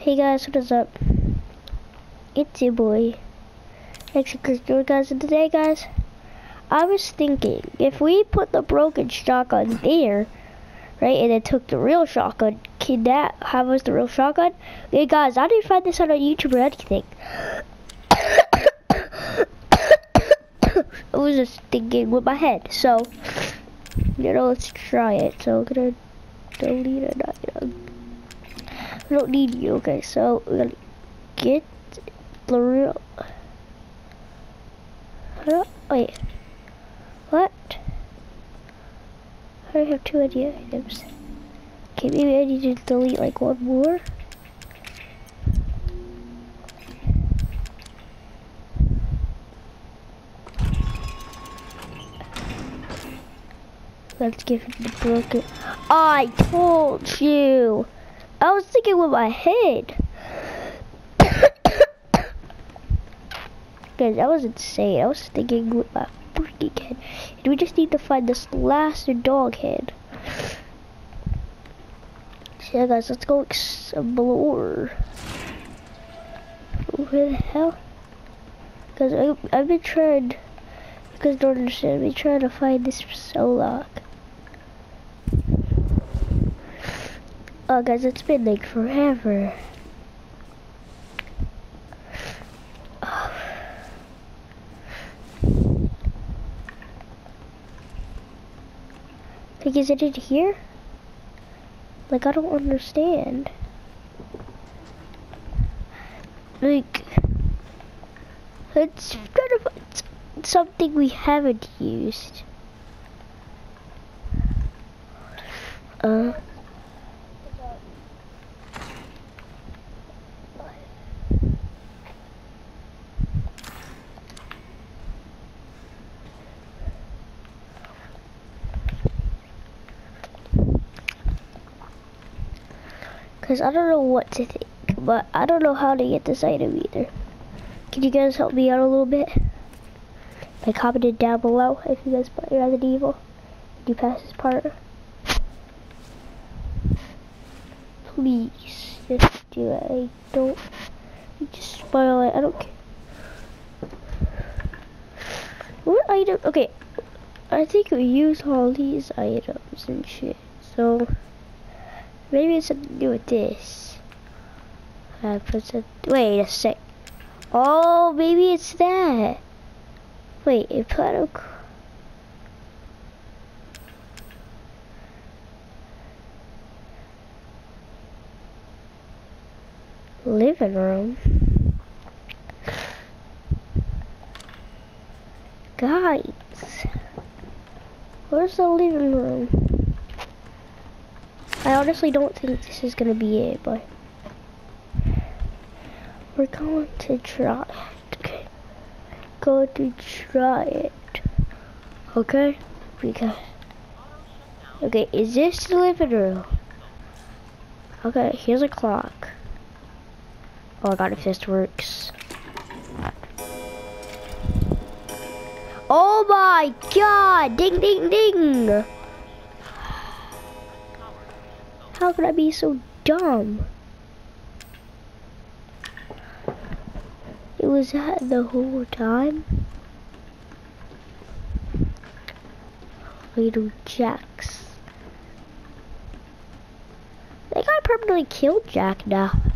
Hey guys, what is up? It's your boy, Executor guys, and today guys, I was thinking, if we put the broken shotgun there, right, and then took the real shotgun, can that have us the real shotgun? Hey guys, I didn't find this on a YouTube or anything. I was just thinking with my head, so, you know, let's try it. So, I'm gonna delete it. I don't need you, okay, so, we're gonna get the real, huh? wait, what? I have two idea items. Okay, maybe I need to delete like one more. Let's give him the broken. I told you. I was thinking with my head. Guys, that was insane. I was thinking with my freaking head. And we just need to find this last dog head. So yeah, guys, let's go explore. Where the hell? Because I've been trying, because don't understand, I've been trying to find this so long. Oh guys, it's been like forever. Oh. Like, is it in here? Like, I don't understand. Like, it's kind of something we haven't used. Uh. Because I don't know what to think. But I don't know how to get this item either. Can you guys help me out a little bit? By commenting down below if you guys play Resident Evil. Did you pass this part? Please, just do it. I don't, just spoil it. I don't care. What item? Okay, I think we use all these items and shit. So, maybe it's something to do with this. Uh, puts a, wait a sec. Oh, maybe it's that. Wait, it put a. Living room. Guys, where's the living room? I honestly don't think this is gonna be it, but we're going to try it. Okay. Going to try it. Okay? Because Okay, is this the living room? Okay, here's a clock. Oh I got if this works. Oh my god! Ding ding ding! How could I be so dumb? It was that the whole time? Little Jacks. I think I permanently killed Jack now.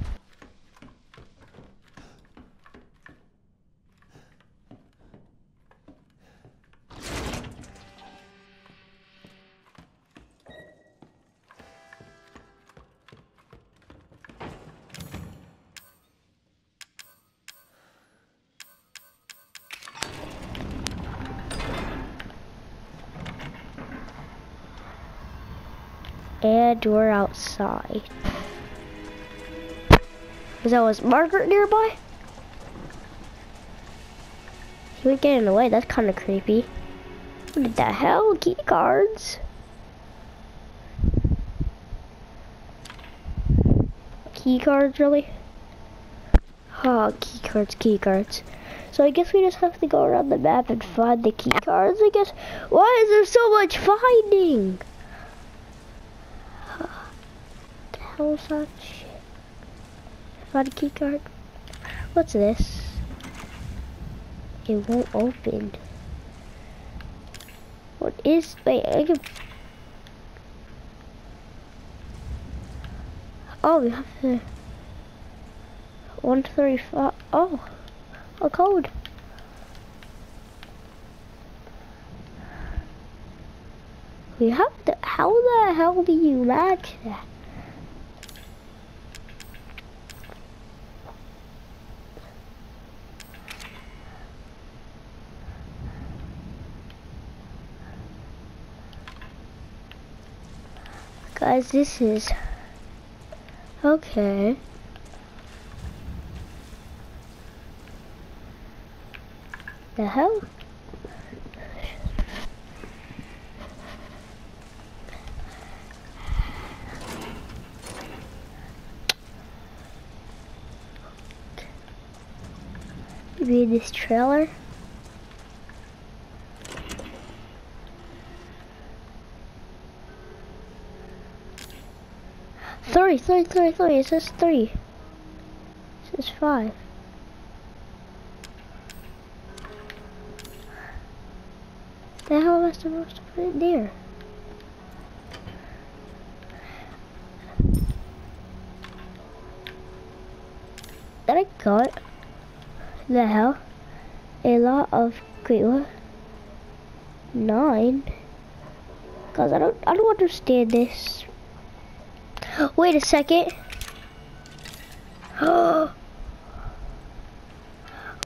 We're outside. Is that was Margaret nearby? He went getting away, that's kind of creepy. What the hell? Key cards? Key cards, really? Oh, key cards, key cards. So I guess we just have to go around the map and find the key cards, I guess. Why is there so much finding? Is that shit? Find a key card. What's this? It won't open. What is, wait, I can, oh, we have 135, oh, a code. We have to, how the hell do you match that? Guys, this is, okay. The hell? Read this trailer. Three, three, three, three. It says three. It says five. The hell am I supposed to put it there? That I got the hell a lot of what? Nine. Cause I don't I don't understand this. Wait a second.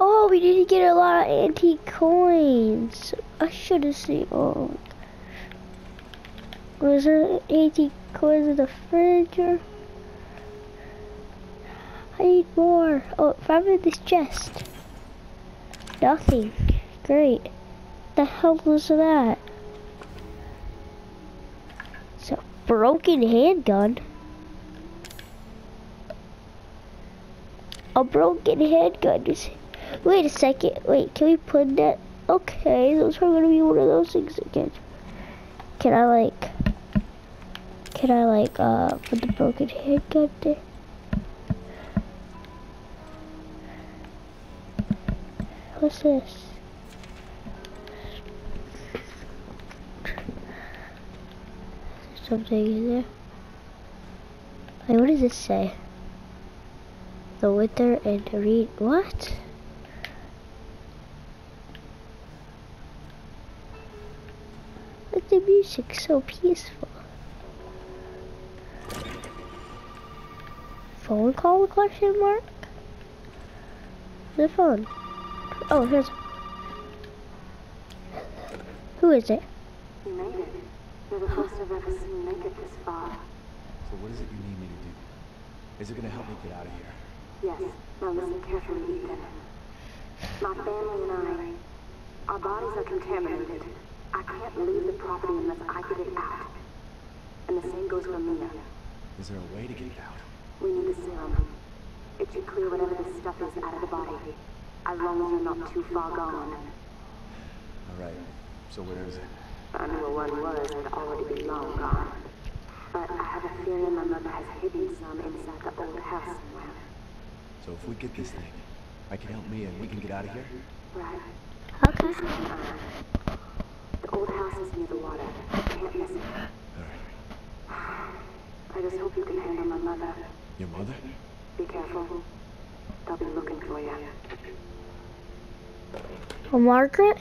Oh, we didn't get a lot of antique coins. I should have seen. Oh, was there antique coins in the fridge? I need more. Oh, found in this chest. Nothing. Great. The hell was that? It's a broken handgun. A broken handgun. Wait a second. Wait, can we put that? Okay, those are gonna be one of those things again. Can I like? Can I like uh put the broken handgun there? What's this? Something in there. Wait, what does this say? The winter and read what? But the music's so peaceful. Phone call question mark? The phone. Oh, here's. Who is it? You made it. You're the first I've ever seen make it this far. So what is it you need me to do? Is it gonna help me get out of here? Yes. Now listen carefully, Ethan. My family and I, our bodies are contaminated. I can't leave the property unless I get it out. And the same goes for Mia. Is there a way to get it out? We need the serum. It should clear whatever this stuff is out of the body. As long as you're not too far gone. Alright. So where is it? I knew where one was had already been long gone. But I have a feeling my mother has hidden some inside the old house somewhere. So if we get this thing, I can help me and we can get out of here? Right. Okay. The old house is near the water. I can't miss it. Alright. I just hope you can handle my mother. Your mother? Be careful. They'll be looking for you. Oh, Margaret?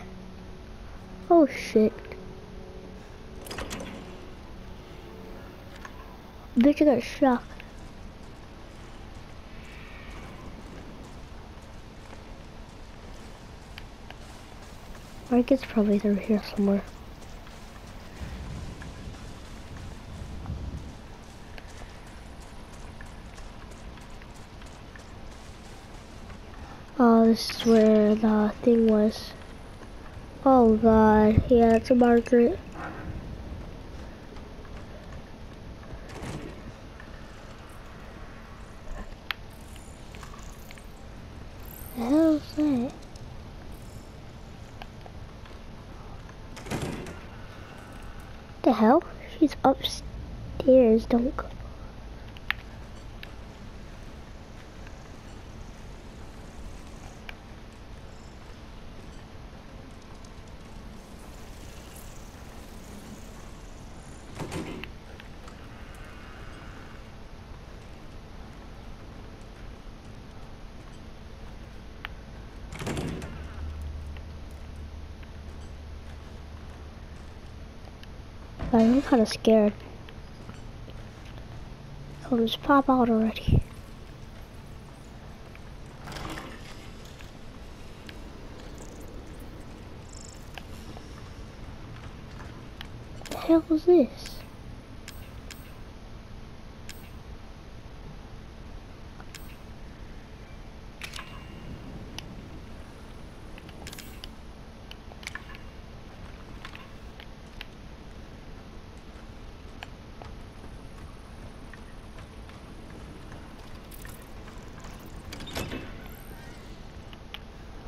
Oh, shit. Bitch, I got shocked. Margaret's probably through here somewhere. Oh, this is where the thing was. Oh god, yeah, it's a Margaret. The hell is that? The hell? She's upstairs, don't go. I'm kind of scared. Oh, just pop out already. The hell was this?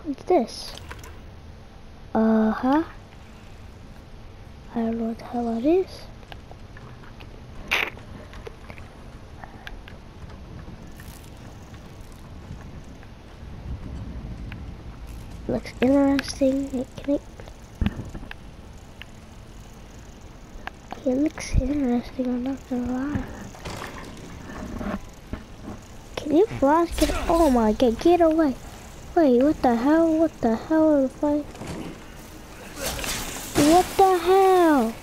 What's this? Uh-huh. I don't know what the hell that is. Looks interesting. It, it, it looks interesting, I'm not gonna lie. Can you fly? Get, oh my god, get away. Wait, what the hell? What the hell? What the hell?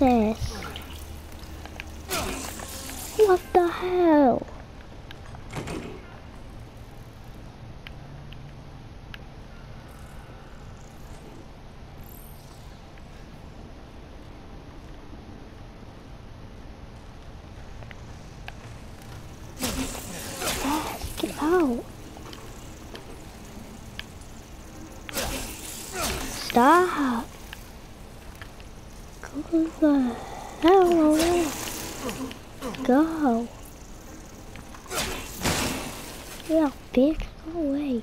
Ass. What the hell? Stop. Go the hell away. Go. Yeah, bitch, go away.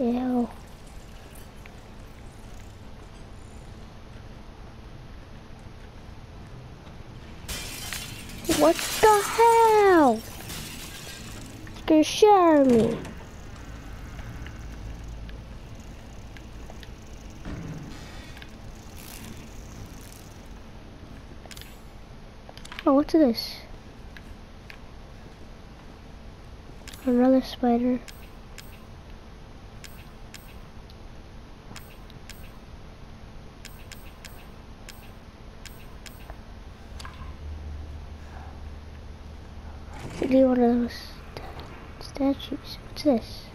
Ew. What the hell? Scared shit out of me. Oh, what's this? Another spider. Maybe one of those statues. What's this?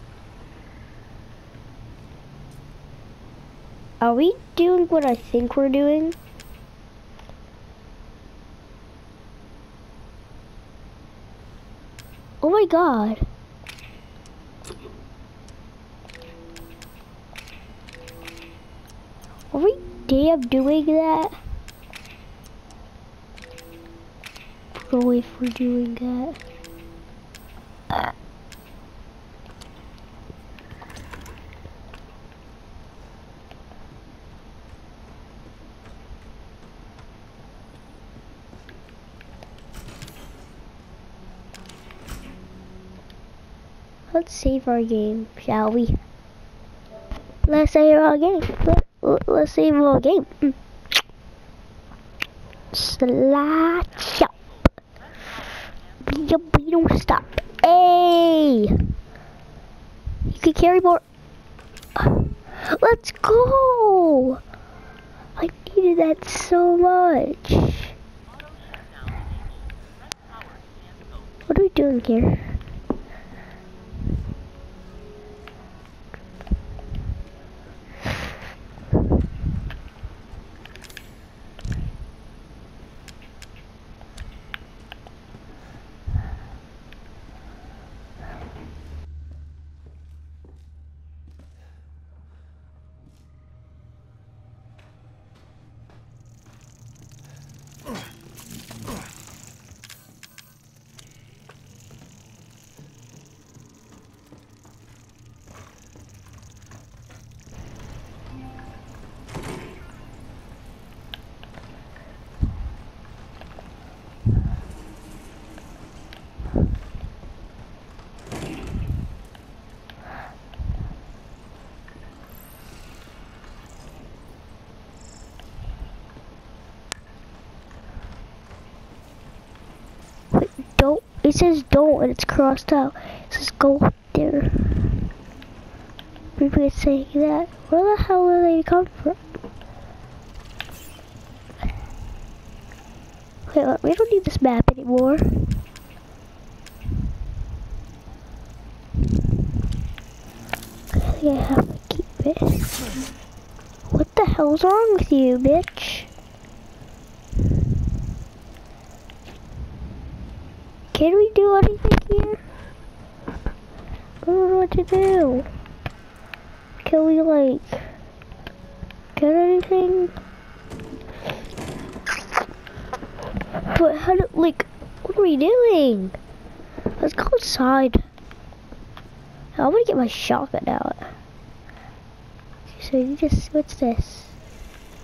Are we doing what I think we're doing? Oh my god. Are we damn doing that? Go if we're doing that. Save our game, shall we? Let's save our game. Let, let's save our game. Shop. We, we don't stop. Hey! You can carry more. Let's go! I needed that so much. What are we doing here? Wait, don't. It says don't and it's crossed out. It says go there. people saying that. Where the hell will they come from? Wait, we don't need this map anymore. I think I have to keep it. What the hell's wrong with you, bitch? Can we do anything here? I don't know to do. Can we like get anything? But how do like what are we doing? Let's go outside. I want to get my shotgun out. So you just what's this?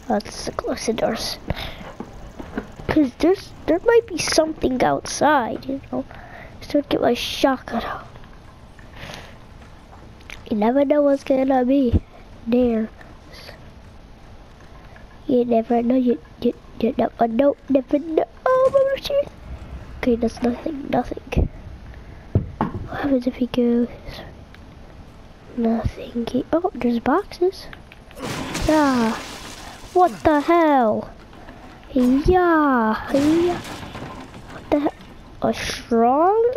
Oh, it's the close the doors. Cause there's there might be something outside, you know. So get my shotgun out. You never know what's gonna be there. You never know. You you you never know. Never know. Oh my gosh. Okay, that's nothing. Nothing. What happens if he goes? Nothing. Oh, there's boxes. Yeah. What the hell? Yeah. Yeah. What the hell? A strong?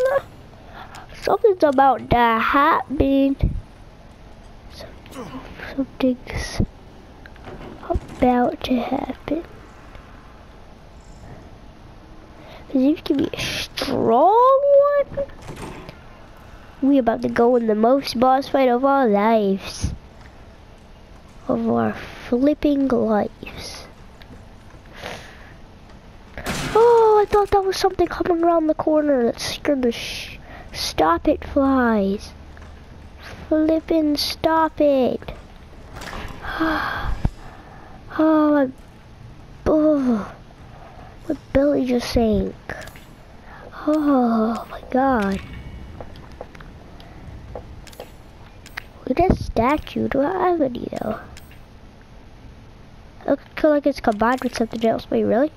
Something's about to happen. Something's about to happen. This can be a strong one. We about to go in the most boss fight of our lives. Of our flipping lives. Oh, I thought that was something coming around the corner that scared the sh Stop it, flies. Flippin' stop it. Oh, my, oh, my belly just sank. Oh my god. Look at that statue. Do I have any though? It looks like it's combined with something else. Wait, really?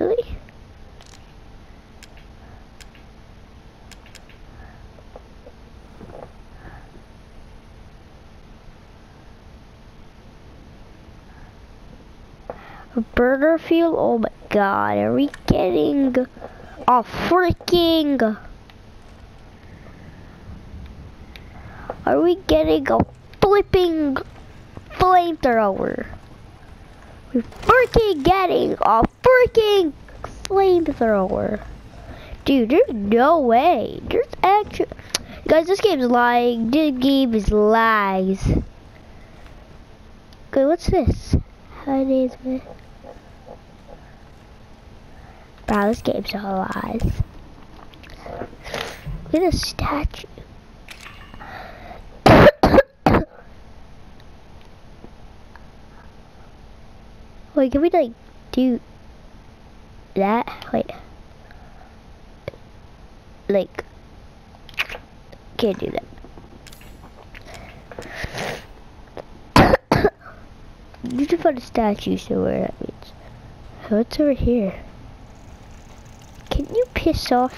Really? Burger fuel? Oh my god, are we getting a freaking... Are we getting a flipping flamethrower? We're freaking getting a freaking flamethrower. Dude, there's no way. There's actually... Guys, this game's lying. This game is lies. Okay, what's this? Bro, this game's all lies. Look at the statue. Wait, can we like do that? Wait. Like, can't do that. you to find a statue somewhere, that means. What's over here? Piss off?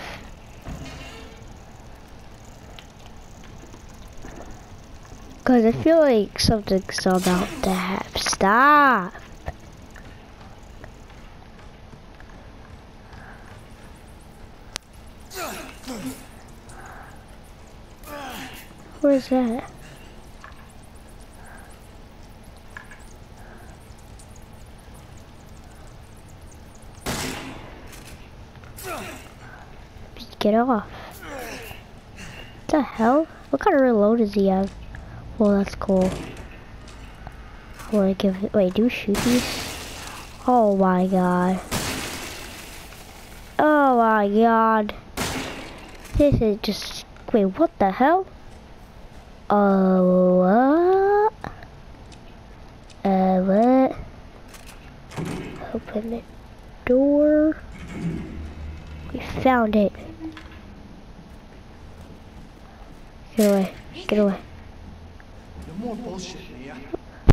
Cause I feel like something's about to happen. Stop! Where's that? Get off. What the hell? What kind of reload does he have? Well, that's cool. I give it? Wait, do shoot these? Oh my god. Oh my god. This is just. Wait, what the hell? Oh, what? Uh, what? Open the door. We found it. Get away. Get away. No more bullshit, Mia.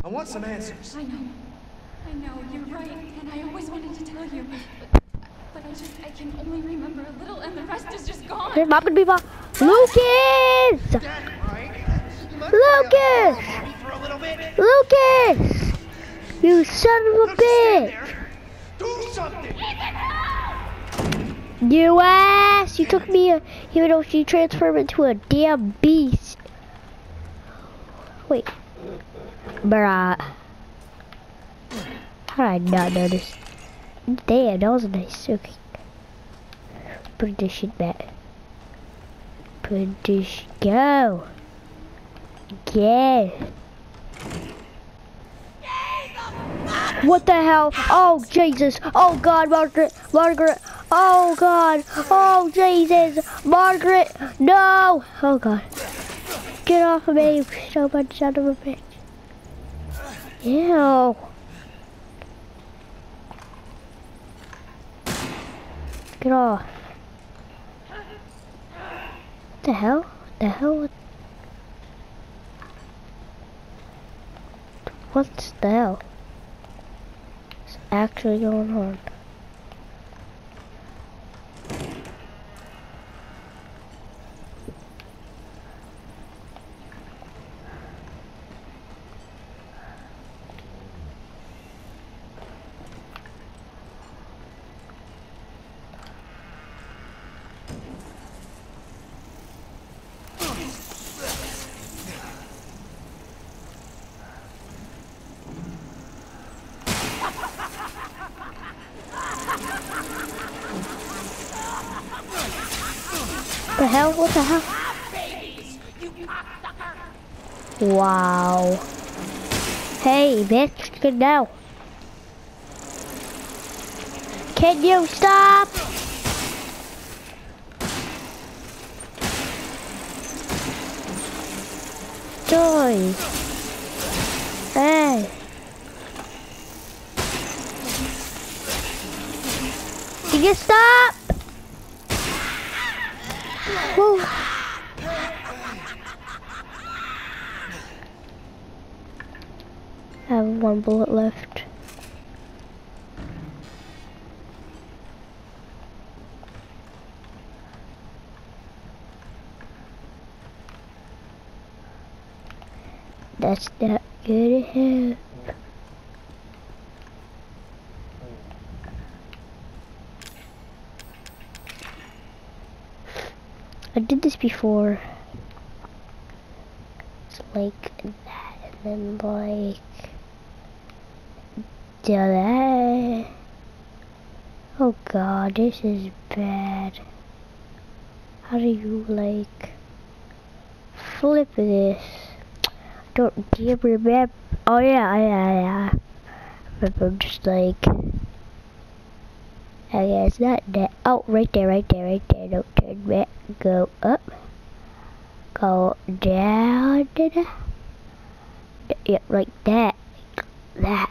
I want some answers. I know. I know, you're right, and I always wanted to tell you. But, but I just, I can only remember a little, and the rest is just gone. Here's Mom and Bebop. Lucas! Lucas! Lucas! You son of a bitch! Do something! You ass! You took me, a, even though she transformed into a damn beast. Wait. Bruh. How did I not notice? Damn, that was a nice. Okay. Put this shit back. Put this. Go. Go. What the hell? Oh, Jesus. Oh, God, Margaret. Margaret. Oh, God. Oh, Jesus. Margaret. No. Oh, God. Get off of me, so much son of a bitch. Ew. Get off. What the hell? What the hell? What's the hell? What's actually going on? The hell? What the hell? Wow. Hey, bitch, good now. Can you stop? Joy. Hey. Can you stop? Whoa. I have one bullet left. That's not good have. I did this before. It's like that, and then like that. Oh god, this is bad. How do you like flip this? Don't do you remember? Oh yeah, yeah, yeah. I remember just like. I guess not that. Oh, right there, right there, right there. Don't turn back. Go up. Go down. Yeah, like that. That.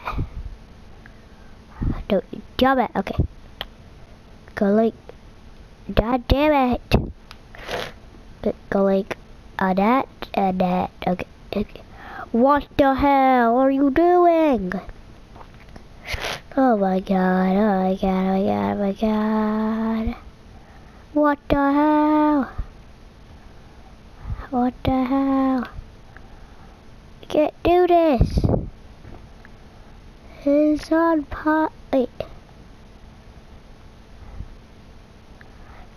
Don't jump it. Okay. Go like. God damn it. Go like. Uh, that and that. Okay. okay. What the hell are you doing? Oh my god, oh my god, oh my god, oh my god. What the hell? What the hell? Can't do this. It's on pot.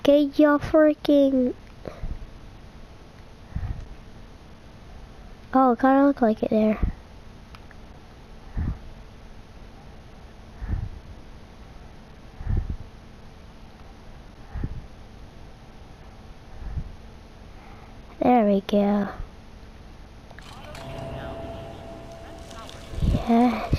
Get your freaking. Oh, it kind of look like it there. There we go. Yes.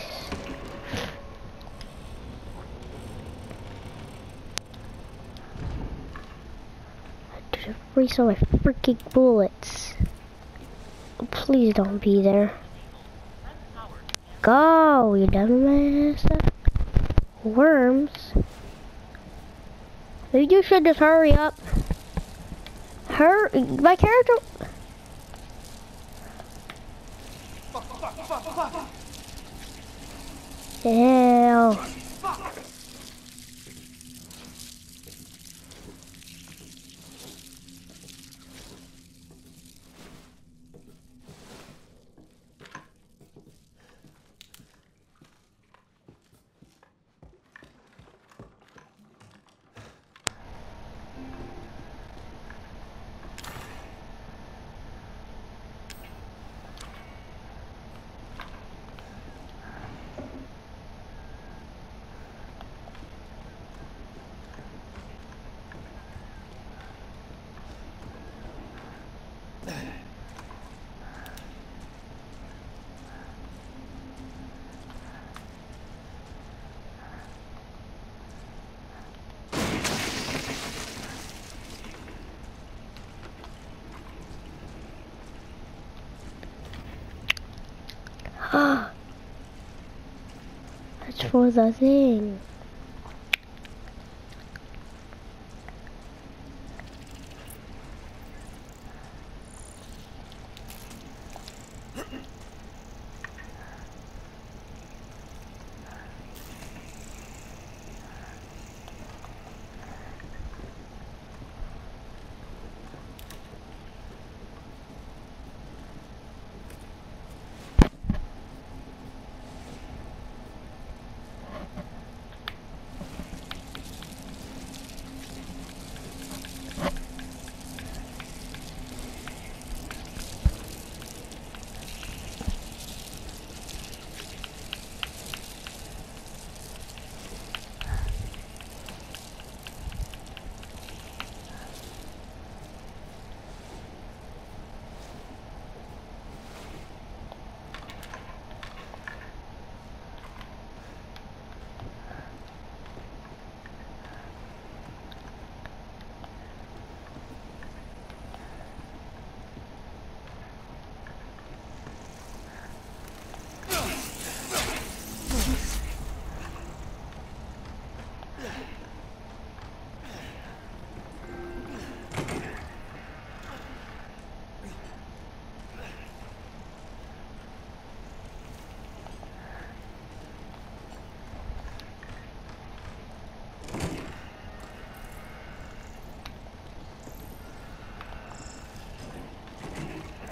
All my freaking bullets. Please don't be there. Go, you dumbass. Worms. You should just hurry up. Her, my character. Ew. For the thing.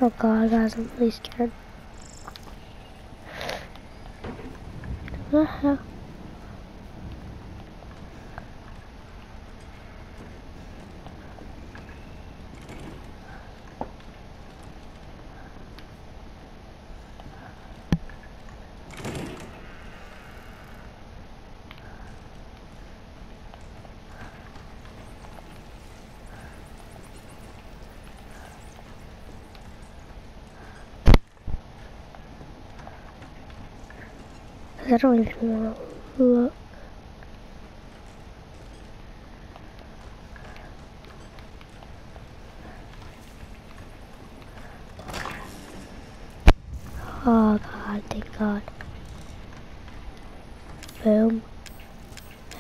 Oh god, guys, I'm really scared. What the hell? I don't even want to look. Oh god, thank god. Boom.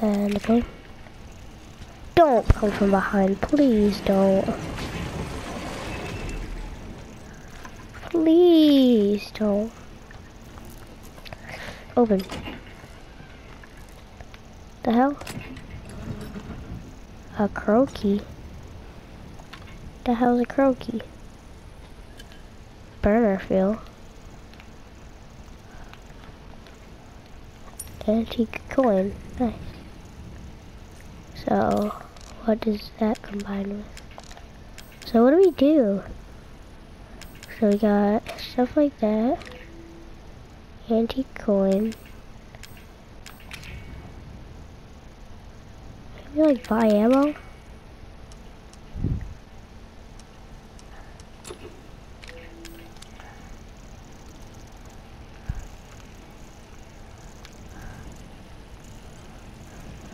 And boom. Don't come from behind, please don't. Please don't. Open. The hell? A croaky. The hell's a croaky? Burner fuel. Antique coin. Nice. So, what does that combine with? So what do we do? So we got stuff like that. Antique coin. Maybe like buy ammo?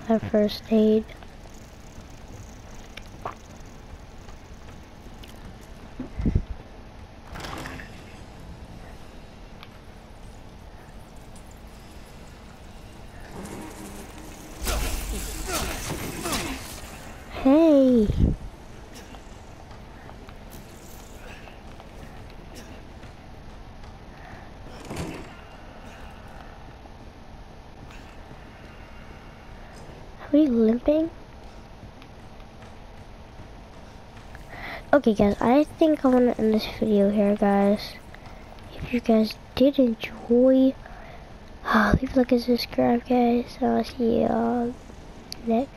Have first aid. Hey. Are we limping? Okay guys, I think I want to end this video here guys. If you guys did enjoy, uh, leave a like and subscribe guys. I'll see you all next